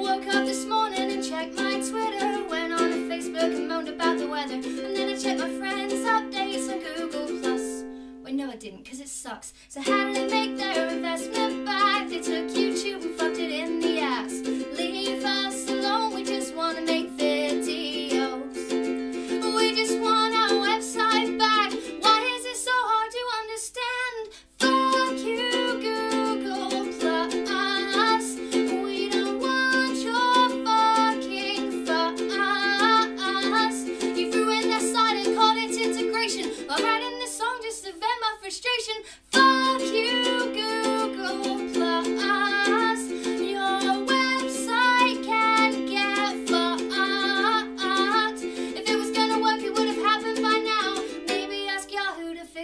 woke up this morning and checked my Twitter. Went on Facebook and moaned about the weather. And then I checked my friends' updates on Google Plus. Wait, no, I didn't, because it sucks. So how do they make their investment?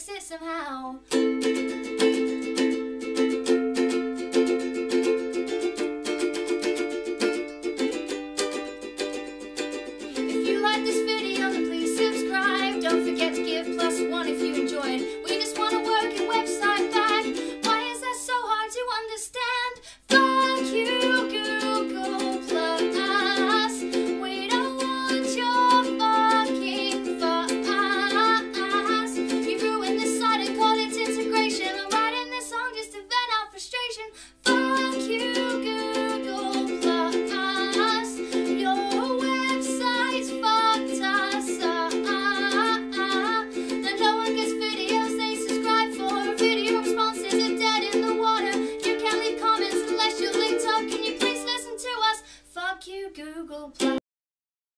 fix it somehow. If you like this video, then please subscribe. Don't forget to give plus one if you enjoyed. Google Plus.